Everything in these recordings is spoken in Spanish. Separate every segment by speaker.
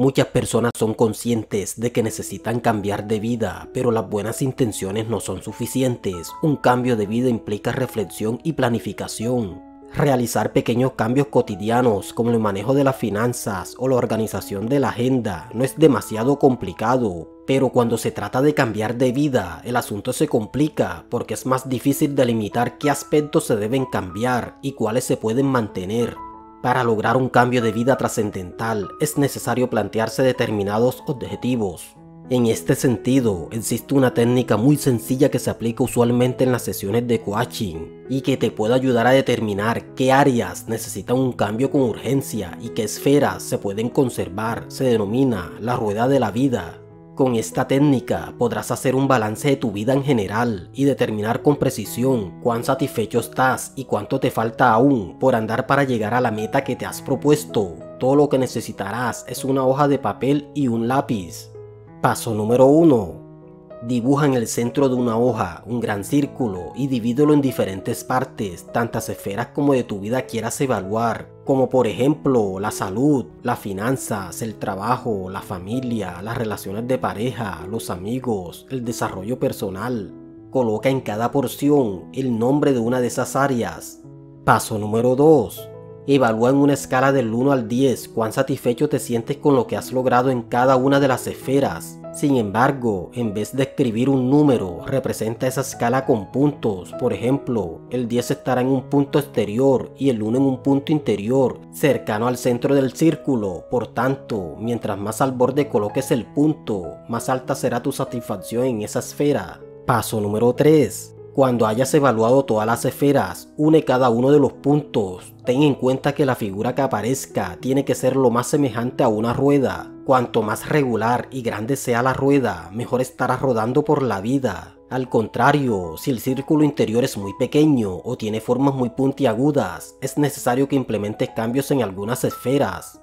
Speaker 1: Muchas personas son conscientes de que necesitan cambiar de vida, pero las buenas intenciones no son suficientes. Un cambio de vida implica reflexión y planificación. Realizar pequeños cambios cotidianos como el manejo de las finanzas o la organización de la agenda no es demasiado complicado, pero cuando se trata de cambiar de vida, el asunto se complica porque es más difícil delimitar qué aspectos se deben cambiar y cuáles se pueden mantener. Para lograr un cambio de vida trascendental es necesario plantearse determinados objetivos. En este sentido, existe una técnica muy sencilla que se aplica usualmente en las sesiones de coaching y que te puede ayudar a determinar qué áreas necesitan un cambio con urgencia y qué esferas se pueden conservar. Se denomina la rueda de la vida con esta técnica podrás hacer un balance de tu vida en general y determinar con precisión cuán satisfecho estás y cuánto te falta aún por andar para llegar a la meta que te has propuesto. Todo lo que necesitarás es una hoja de papel y un lápiz. Paso número 1. Dibuja en el centro de una hoja un gran círculo y divídelo en diferentes partes, tantas esferas como de tu vida quieras evaluar, como por ejemplo la salud, las finanzas, el trabajo, la familia, las relaciones de pareja, los amigos, el desarrollo personal. Coloca en cada porción el nombre de una de esas áreas. Paso número 2. Evalúa en una escala del 1 al 10 cuán satisfecho te sientes con lo que has logrado en cada una de las esferas. Sin embargo, en vez de escribir un número, representa esa escala con puntos. Por ejemplo, el 10 estará en un punto exterior y el 1 en un punto interior, cercano al centro del círculo. Por tanto, mientras más al borde coloques el punto, más alta será tu satisfacción en esa esfera. Paso número 3. Cuando hayas evaluado todas las esferas, une cada uno de los puntos. Ten en cuenta que la figura que aparezca tiene que ser lo más semejante a una rueda. Cuanto más regular y grande sea la rueda, mejor estarás rodando por la vida. Al contrario, si el círculo interior es muy pequeño o tiene formas muy puntiagudas, es necesario que implementes cambios en algunas esferas.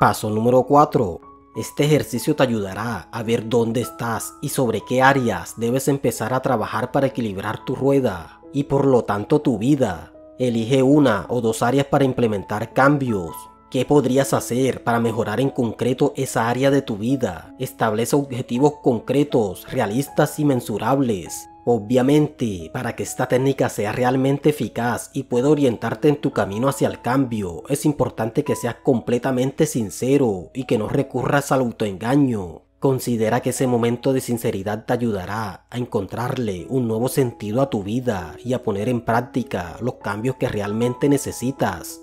Speaker 1: Paso número 4. Este ejercicio te ayudará a ver dónde estás y sobre qué áreas debes empezar a trabajar para equilibrar tu rueda y por lo tanto tu vida. Elige una o dos áreas para implementar cambios. ¿Qué podrías hacer para mejorar en concreto esa área de tu vida? Establece objetivos concretos, realistas y mensurables. Obviamente, para que esta técnica sea realmente eficaz y pueda orientarte en tu camino hacia el cambio, es importante que seas completamente sincero y que no recurras al autoengaño. Considera que ese momento de sinceridad te ayudará a encontrarle un nuevo sentido a tu vida y a poner en práctica los cambios que realmente necesitas.